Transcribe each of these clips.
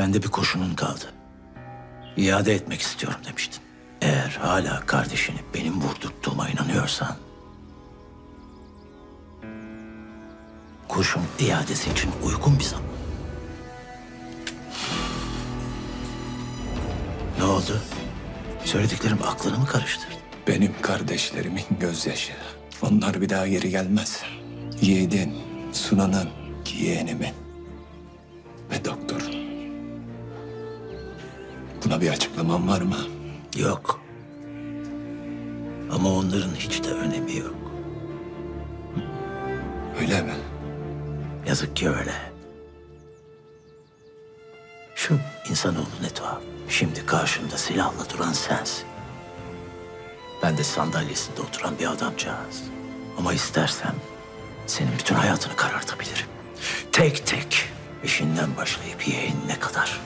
Bende bir kurşunun kaldı. İade etmek istiyorum demiştin. Eğer hala kardeşini benim vurdurttuğuma inanıyorsan... ...kurşun iadesi için uygun bir zaman. Ne oldu? Söylediklerim aklını mı karıştırdı? Benim kardeşlerimin gözyaşı. Onlar bir daha geri gelmez. Yiğidin, Sunan'ın, yeğenimin ve doktorun. Buna bir açıklaman var mı? Yok. Ama onların hiç de önemi yok. Öyle mi? Yazık ki öyle. Şu insanoğlu ne tuhaf. Şimdi karşımda silahla duran sensin. Ben de sandalyesinde oturan bir adamcağız. Ama istersem senin bütün hayatını karartabilirim. Tek tek işinden başlayıp yeğenine kadar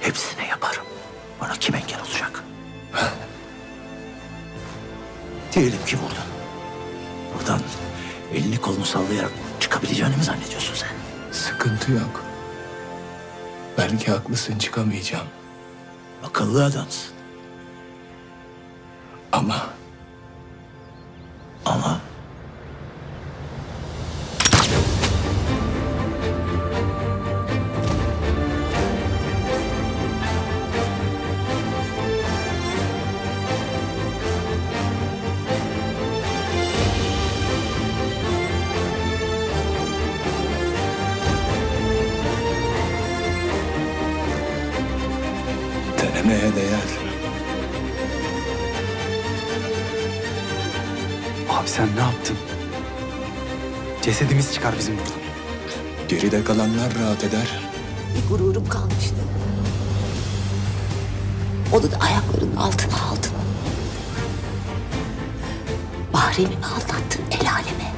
hepsine yaparım. Bana kim engel olacak? Diyelim ki vurdun. Buradan elini kolunu sallayarak çıkabileceğini mi zannediyorsun sen? Sıkıntı yok. Belki haklısın çıkamayacağım. Akıllı adamsın. Ama Ama denemeye değer. Abi sen ne yaptın? Cesedimiz çıkar bizim buradan. Geride kalanlar rahat eder. Bir gururum kalmıştı. Onu da ayaklarının altına aldın. Bahri'ni mi aldattın el aleme?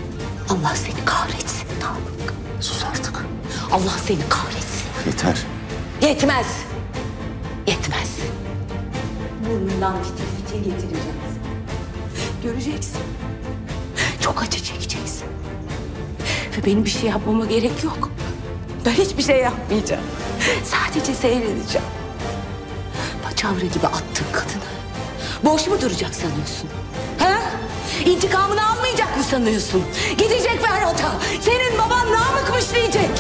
Allah seni kahretsin Namık. Sus artık. Allah seni kahretsin. Yeter. Yetmez. Yetmez. Burnundan fitil fitil getireceğiz. Göreceksin. Çok acı çekeceksin. Ve benim bir şey yapmama gerek yok. Ben hiçbir şey yapmayacağım. Sadece seyredeceğim. Paçavra gibi attın kadını. Boş mu duracak sanıyorsun? Ha? İntikamını almayacak mı sanıyorsun? Gidecek Ferhat'a. Senin baban Namık'mış diyecek.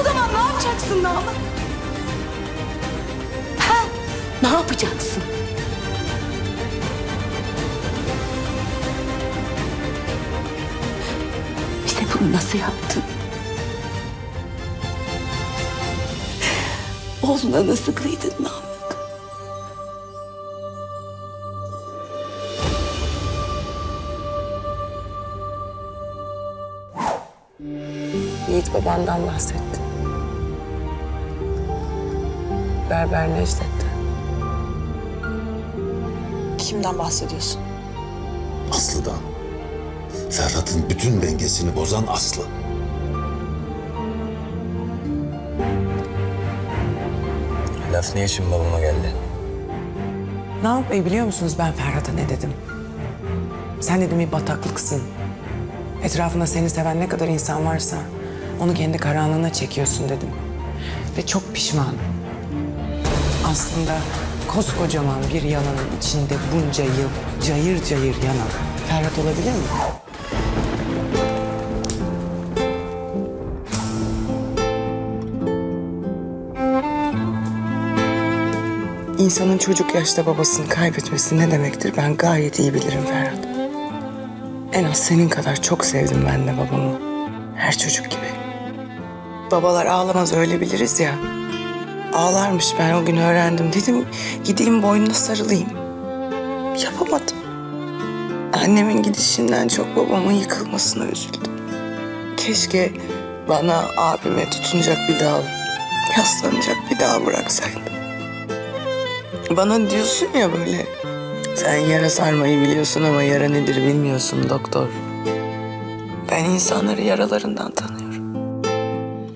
O zaman ne yapacaksın Namık? Ne yapacaksın? Bize bunu nasıl yaptın? Oğluna nasıl kıydın Namık? Yiğit babandan bahsetti. Berber Necdet'ten. Kimden bahsediyorsun? Aslı'dan. Ferhat'ın bütün dengesini bozan Aslı. Laf niye şimdi babama geldi? Namık Bey biliyor musunuz ben Ferhat'a ne dedim? Sen dedim bir bataklıksın. Etrafında seni seven ne kadar insan varsa onu kendi karanlığına çekiyorsun dedim. Ve çok pişmanım. Aslında koskocaman bir yalanın içinde bunca yıl cayır cayır yanan Ferhat olabilir mi? İnsanın çocuk yaşta babasını kaybetmesi ne demektir ben gayet iyi bilirim Ferhat. En az senin kadar çok sevdim ben de babamı. Her çocuk gibi. Babalar ağlamaz öyle biliriz ya. Ağlarmış ben o gün öğrendim. Dedim gideyim boynuna sarılayım. Yapamadım. Annemin gidişinden çok babamın yıkılmasına üzüldüm. Keşke bana abime tutunacak bir dal, yaslanacak bir dal bıraksaydı. Bana diyorsun ya böyle. Sen yara sarmayı biliyorsun ama yara nedir bilmiyorsun doktor. Ben insanları yaralarından tanırım.